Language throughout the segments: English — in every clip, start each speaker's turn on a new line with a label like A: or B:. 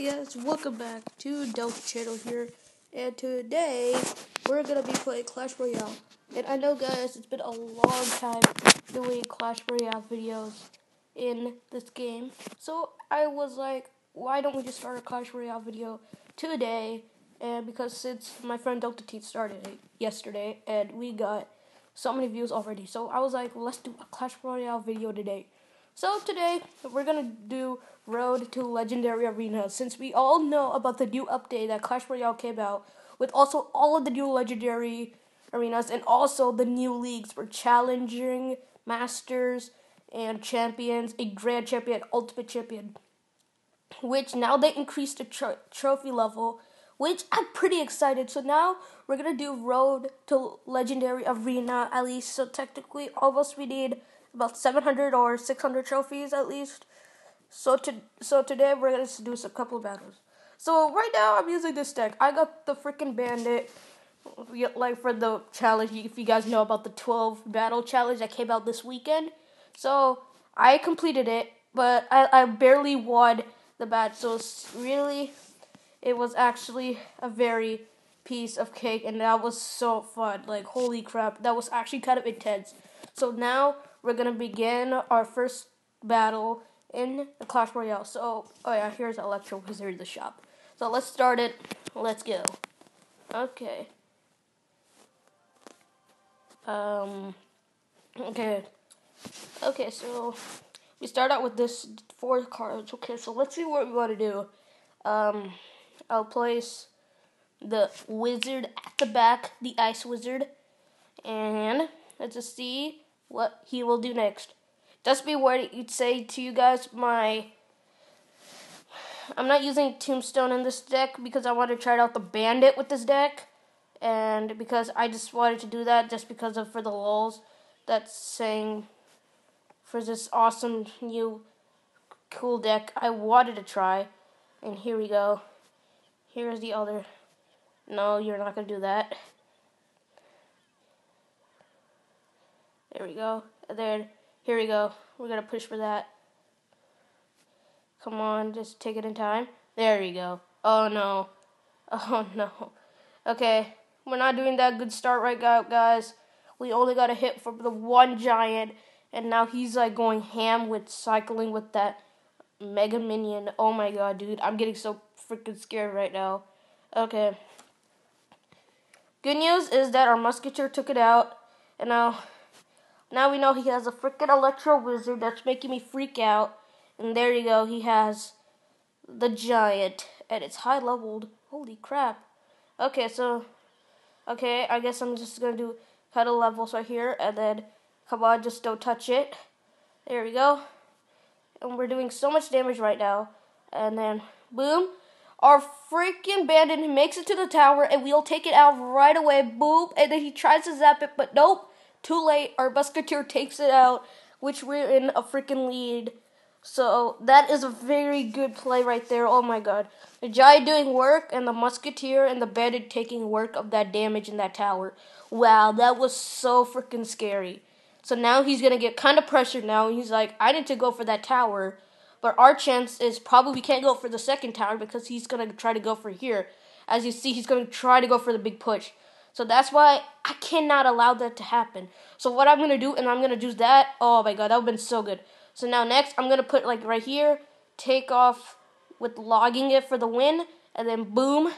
A: Hey guys, welcome back to Delta Channel here, and today we're gonna be playing Clash Royale. And I know, guys, it's been a long time doing Clash Royale videos in this game, so I was like, why don't we just start a Clash Royale video today? And because since my friend Delta Teeth started it yesterday, and we got so many views already, so I was like, let's do a Clash Royale video today. So today we're gonna do Road to Legendary Arena since we all know about the new update that Clash Royale came out with also all of the new legendary arenas and also the new leagues for challenging masters and champions, a grand champion, ultimate champion. Which now they increased the tro- trophy level, which I'm pretty excited. So now we're gonna do Road to Legendary Arena at least. So technically, almost we need about 700 or 600 trophies at least. So to so today we're gonna do a couple of battles. So right now I'm using this deck. I got the freaking bandit, like for the challenge. If you guys know about the 12 battle challenge that came out this weekend, so I completed it, but I I barely won the battle. So it's really, it was actually a very piece of cake, and that was so fun. Like holy crap, that was actually kind of intense. So now we're gonna begin our first battle in the Clash Royale. So, oh yeah, here's Electro Wizard, the shop. So let's start it. Let's go. Okay. Um. Okay. Okay, so we start out with this four cards. Okay, so let's see what we want to do. Um, I'll place the wizard at the back, the ice wizard, and let's just see what he will do next. Just be what you'd say to you guys. My I'm not using Tombstone in this deck because I want to try out the Bandit with this deck, and because I just wanted to do that just because of for the lulls. That's saying for this awesome new cool deck I wanted to try, and here we go. Here's the other. No, you're not gonna do that. There we go. And then here we go. We're gonna push for that. Come on, just take it in time. There you go. Oh no. Oh no. Okay, we're not doing that good start right now, guys. We only got a hit from the one giant, and now he's like going ham with cycling with that mega minion. Oh my god, dude. I'm getting so freaking scared right now. Okay. Good news is that our musketeer took it out, and now now we know he has a freaking Electro Wizard that's making me freak out. And there you go, he has the Giant, and it's high leveled. Holy crap. Okay, so, okay, I guess I'm just gonna do cut of levels right here, and then, come on, just don't touch it. There we go. And we're doing so much damage right now. And then, boom. Our freaking bandit makes it to the tower, and we'll take it out right away. Boom. And then he tries to zap it, but nope. Too late, our musketeer takes it out, which we're in a freaking lead. So that is a very good play right there. Oh my god. The giant doing work and the musketeer and the bandit taking work of that damage in that tower. Wow, that was so freaking scary. So now he's gonna get kind of pressured now. He's like, I need to go for that tower. But our chance is probably we can't go for the second tower because he's gonna try to go for here. As you see, he's gonna try to go for the big push. So that's why I cannot allow that to happen. So what I'm gonna do, and I'm gonna do that. Oh my god, that would've been so good. So now next, I'm gonna put like right here, take off with logging it for the win, and then boom,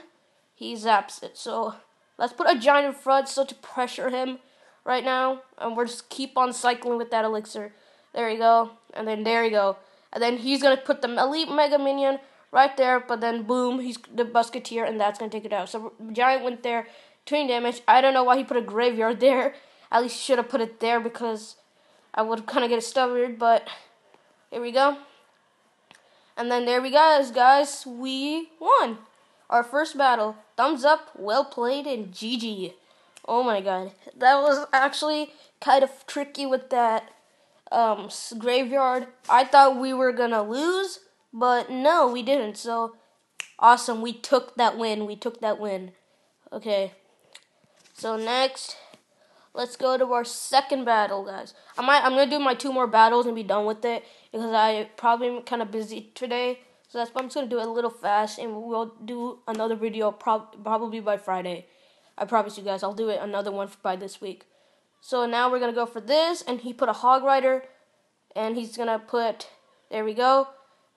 A: he zaps it. So let's put a giant in front so to pressure him right now, and we're just keep on cycling with that elixir. There you go, and then there you go, and then he's gonna put the elite mega minion right there, but then boom, he's the musketeer, and that's gonna take it out. So giant went there. 20 damage. I don't know why he put a graveyard there. At least he should have put it there because I would kind of get stubborn. But here we go. And then there we go, guys. We won our first battle. Thumbs up, well played, and GG. Oh my god, that was actually kind of tricky with that um, graveyard. I thought we were gonna lose, but no, we didn't. So awesome, we took that win. We took that win. Okay. So next, let's go to our second battle, guys. I might I'm gonna do my two more battles and be done with it because I probably am kind of busy today. So that's why I'm just gonna do it a little fast, and we'll do another video prob- probably by Friday. I promise you guys, I'll do it another one by this week. So now we're gonna go for this, and he put a hog rider, and he's gonna put. There we go.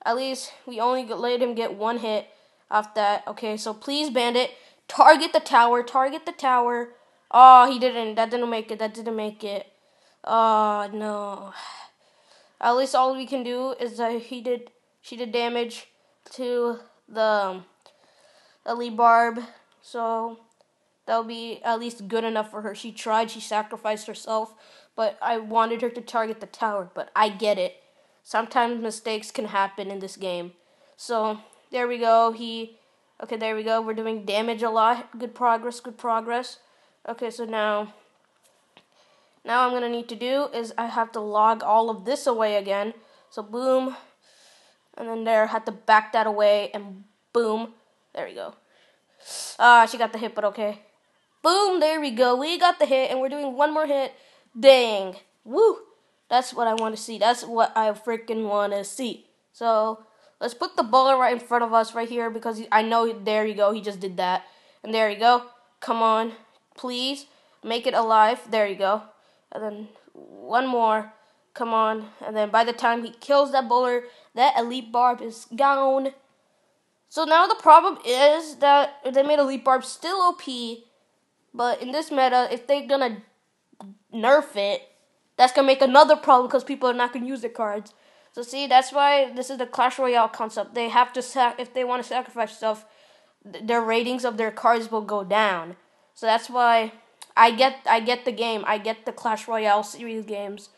A: At least we only let him get one hit off that. Okay, so please, Bandit, target the tower. Target the tower. Oh, he didn't. That didn't make it. That didn't make it. Oh no. At least all we can do is that he did. She did damage to the um, elite barb. So that'll be at least good enough for her. She tried. She sacrificed herself. But I wanted her to target the tower. But I get it. Sometimes mistakes can happen in this game. So there we go. He. Okay, there we go. We're doing damage a lot. Good progress. Good progress. Okay, so now, now I'm gonna need to do is I have to log all of this away again. So boom, and then there, I had to back that away, and boom, there we go. Ah, she got the hit, but okay. Boom, there we go. We got the hit, and we're doing one more hit. Dang, woo! That's what I want to see. That's what I freaking want to see. So let's put the bowler right in front of us right here because I know there you go. He just did that, and there you go. Come on, please make it alive. There you go. And then one more. Come on. And then by the time he kills that bowler, that elite barb is gone. So now the problem is that they made elite barb still OP, but in this meta, if they're gonna nerf it, that's gonna make another problem because people are not gonna use their cards. So see, that's why this is the Clash Royale concept. They have to sac if they want to sacrifice stuff, their ratings of their cards will go down. So that's why I get I get the game. I get the Clash Royale series games.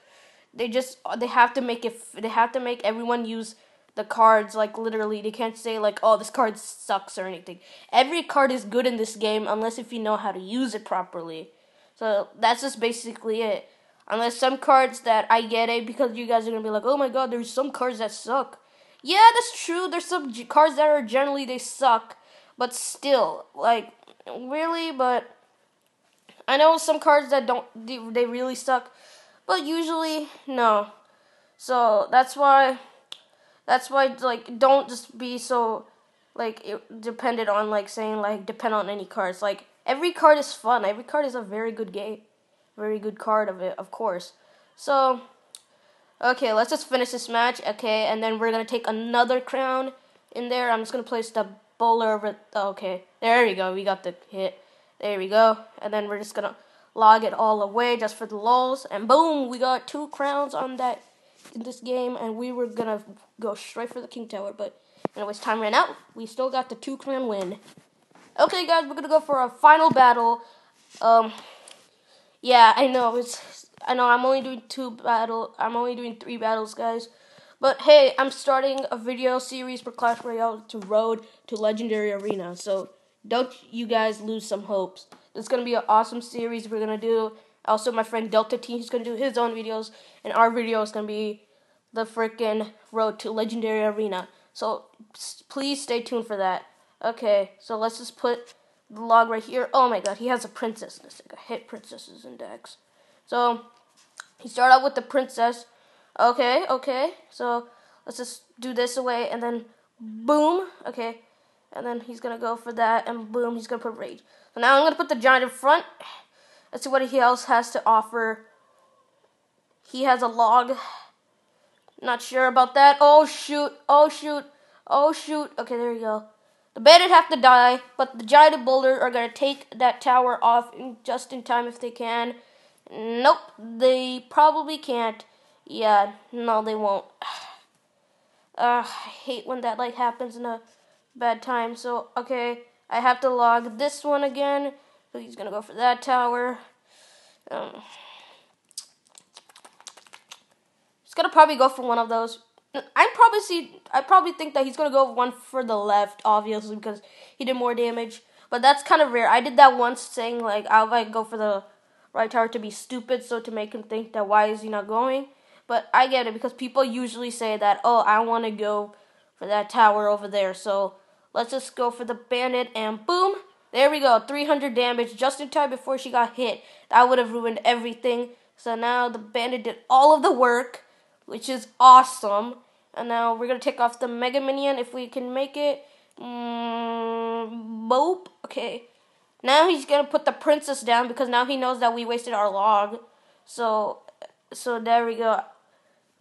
A: They just they have to make it they have to make everyone use the cards like literally. They can't say like oh this card sucks or anything. Every card is good in this game unless if you know how to use it properly. So that's just basically it. Unless some cards that I get it because you guys are gonna be like, oh my god, there's some cards that suck. Yeah, that's true. There's some cards that are generally they suck, but still, like really, but I know some cards that don't they really suck, but usually no. So that's why that's why like don't just be so like it dependent on like saying like depend on any cards. Like every card is fun. Every card is a very good game. Very good card of it, of course. So okay, let's just finish this match. Okay, and then we're gonna take another crown in there. I'm just gonna place the bowler over. Oh, okay, there we go. We got the hit. There we go. And then we're just gonna log it all away just for the lulls. And boom, we got two crowns on that in this game. And we were gonna go straight for the king tower, but anyways, time ran out. We still got the two crown win. Okay, guys, we're gonna go for a final battle. Um, yeah, I know it's. I know I'm only doing two battle. I'm only doing three battles, guys. But hey, I'm starting a video series for Clash Royale to Road to Legendary Arena. So don't you guys lose some hopes. It's gonna be an awesome series we're gonna do. Also, my friend Delta Team is gonna do his own videos, and our video is gonna be the freaking Road to Legendary Arena. So please stay tuned for that. Okay, so let's just put the log right here. Oh my god, he has a princess. This like a hit princesses index. So he started out with the princess. Okay, okay. So let's just do this away and then boom. Okay. And then he's gonna go for that and boom, he's gonna put rage. So now I'm gonna put the giant in front. Let's see what he else has to offer. He has a log. Not sure about that. Oh shoot. Oh shoot. Oh shoot. Okay, there you go. The bandit have to die, but the giant bowler are gonna take that tower off in just in time if they can. Nope, they probably can't. Yeah, no, they won't. Uh, I hate when that like happens in a bad time. So okay, I have to log this one again. So he's gonna go for that tower. Um, he's gonna probably go for one of those. I probably see. I probably think that he's gonna go one for the left, obviously because he did more damage. But that's kind of rare. I did that once, saying like I'll like go for the right tower to be stupid, so to make him think that why is he not going. But I get it because people usually say that oh I want to go for that tower over there. So let's just go for the bandit and boom. There we go. 300 damage just in time before she got hit. That would have ruined everything. So now the bandit did all of the work, which is awesome. And now we're gonna take off the Mega Minion if we can make it. Mm, boop. Okay. Now he's gonna put the princess down because now he knows that we wasted our log. So, so there we go.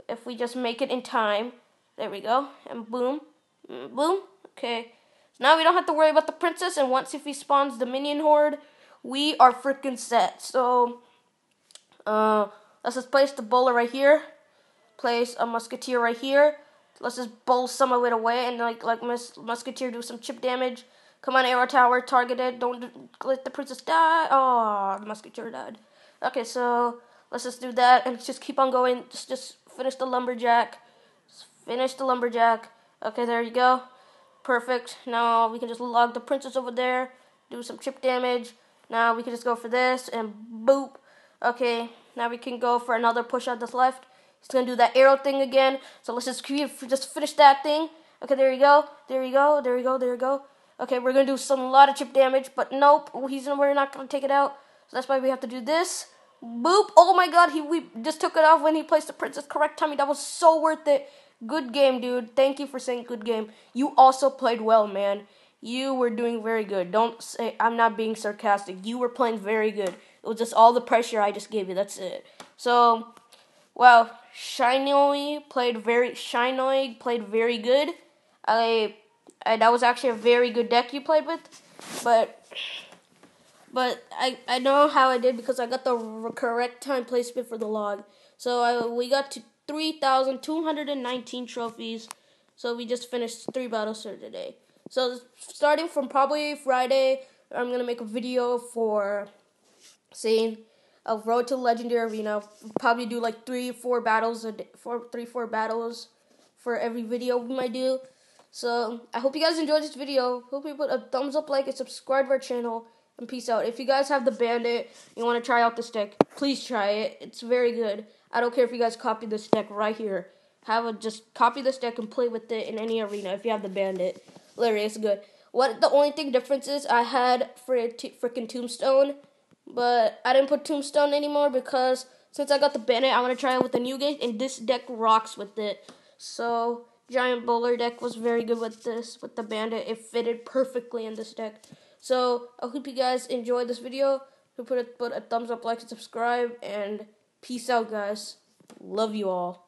A: If we just make it in time, there we go, and boom, mm, boom. Okay. So now we don't have to worry about the princess. And once if he spawns the minion horde, we are freaking set. So, uh, let's just place the bowler right here. Place a musketeer right here. Let's just bowl some of it away and like like mus- musketeer do some chip damage. Come on, arrow tower, targeted. Don't let the princess die. Oh, the musketeer died. Okay, so let's just do that and just keep on going. Just just finish the lumberjack. Just finish the lumberjack. Okay, there you go. Perfect. Now we can just log the princess over there. Do some chip damage. Now we can just go for this and boop. Okay, now we can go for another push out this left. He's gonna do that arrow thing again. So let's just just finish that thing. Okay, there you go. There you go. There you go. There you go. Okay, we're gonna do some lot of chip damage, but nope, he's we're not gonna take it out. So that's why we have to do this. Boop! Oh my God, he we just took it off when he placed the princess correct timing. That was so worth it. Good game, dude. Thank you for saying good game. You also played well, man. You were doing very good. Don't say I'm not being sarcastic. You were playing very good. It was just all the pressure I just gave you. That's it. So, well, Shiny played very Shiny played very good. I and that was actually a very good deck you played with, but but I I know how I did because I got the correct time placement for the log. So I we got to three thousand two hundred and nineteen trophies. So we just finished three battles for today. So starting from probably Friday, I'm gonna make a video for saying a road to legendary arena. Probably do like three, four battles a day, four, three, four battles for every video we might do. So I hope you guys enjoyed this video. Hope you put a thumbs up, like, and subscribe to our channel. And peace out. If you guys have the bandit, you want to try out the stick, please try it. It's very good. I don't care if you guys copy this deck right here. Have a just copy this deck and play with it in any arena if you have the bandit. Literally, it's good. What the only thing difference is I had for a freaking tombstone, but I didn't put tombstone anymore because since I got the bandit, I want to try it with the new game, and this deck rocks with it. So giant bowler deck was very good with this with the bandit. It fitted perfectly in this deck. So I hope you guys enjoyed this video. Put a put a thumbs up, like, and subscribe, and peace out, guys. Love you all.